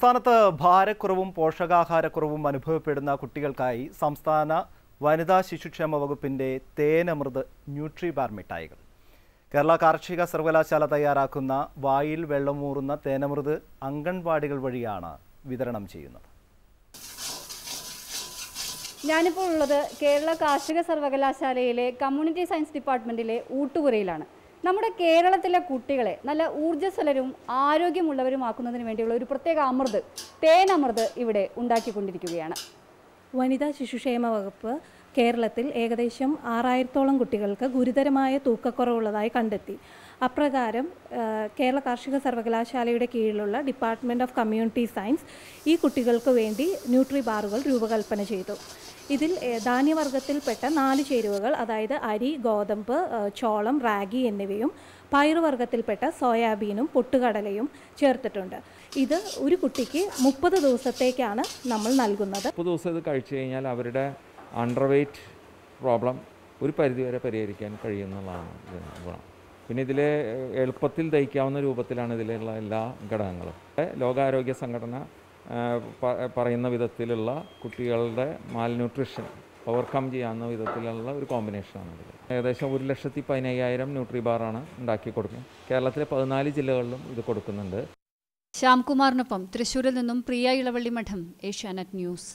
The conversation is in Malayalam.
സംസ്ഥാനത്ത് ഭാരക്കുറവും പോഷകാഹാരക്കുറവും അനുഭവപ്പെടുന്ന കുട്ടികൾക്കായി സംസ്ഥാന വനിതാ ശിശുക്ഷേമ വകുപ്പിന്റെ തേനമൃത് ന്യൂട്രി ബാർ മിഠായികൾ കേരള കാർഷിക സർവകലാശാല തയ്യാറാക്കുന്ന വായിൽ വെള്ളമൂറുന്ന തേനമൃത് അംഗൻവാടികൾ വഴിയാണ് വിതരണം ചെയ്യുന്നത്. ഞാനിപ്പോൾ ഉള്ളത് കേരള കാർഷിക സർവകലാശാലയിലെ കമ്മ്യൂണിറ്റി സയൻസ് ഡിപ്പാർട്ട്മെന്റിലെ ഊട്ടുപുരയിലാണ്. നമ്മുടെ കേരളത്തിലെ കുട്ടികളെ നല്ല ഊർജസ്വലരും ആരോഗ്യമുള്ളവരുമാക്കുന്നതിന് വേണ്ടിയുള്ള ഒരു പ്രത്യേക അമൃത് തേനമൃത് ഇവിടെ ഉണ്ടാക്കിക്കൊണ്ടിരിക്കുകയാണ്. വനിതാ ശിശുക്ഷേമ വകുപ്പ് കേരളത്തിൽ ഏകദേശം ആറായിരത്തോളം കുട്ടികൾക്ക് ഗുരുതരമായ തൂക്കക്കുറവുള്ളതായി കണ്ടെത്തി. അപ്രകാരം കേരള കാർഷിക സർവകലാശാലയുടെ കീഴിലുള്ള ഡിപ്പാർട്ട്മെന്റ് ഓഫ് കമ്മ്യൂണിറ്റി സയൻസ് ഈ കുട്ടികൾക്ക് വേണ്ടി ന്യൂട്രി ബാറുകൾ രൂപകൽപ്പന ചെയ്തു. ഇതിൽ ധാന്യവർഗത്തിൽപ്പെട്ട നാല് ചേരുവകൾ അതായത് അരി ഗോതമ്പ് ചോളം റാഗി എന്നിവയും പയറുവർഗത്തിൽപ്പെട്ട സോയാബീനും പൊട്ടുകടലയും ചേർത്തിട്ടുണ്ട്. ഇത് ഒരു കുട്ടിക്ക് മുപ്പത് ദിവസത്തേക്കാണ് നമ്മൾ നൽകുന്നത്. മുപ്പത് ദിവസം ഇത് കഴിച്ചു കഴിഞ്ഞാൽ അവരുടെ അണ്ടർ വെയ്റ്റ് പ്രോബ്ലം ഒരു പരിധിവരെ പരിഹരിക്കാൻ കഴിയുന്നതാണ് ഗുണം. പിന്നെ ഇതിൽ എളുപ്പത്തിൽ ദഹിക്കാവുന്ന രൂപത്തിലാണ് ഇതിലുള്ള എല്ലാ ഘടകങ്ങളും. ലോകാരോഗ്യ സംഘടന പറയുന്ന വിധത്തിലുള്ള കുട്ടികളുടെ മാൽന്യൂട്രീഷൻ ഓവർകം ചെയ്യാവുന്ന വിധത്തിലുള്ള ഒരു കോമ്പിനേഷനാണ് ഇതിൽ ഏകദേശം ഒരു ലക്ഷത്തി പതിനയ്യായിരം ന്യൂട്രി ബാറാണ് ഉണ്ടാക്കി കൊടുക്കുന്നത് കേരളത്തിലെ പതിനാല് ജില്ലകളിലും ഇത് കൊടുക്കുന്നുണ്ട്. ശ്യാംകുമാറിനൊപ്പം തൃശ്ശൂരിൽ നിന്നും പ്രിയ ഇളവള്ളി മഠം ഏഷ്യാനെറ്റ് ന്യൂസ്.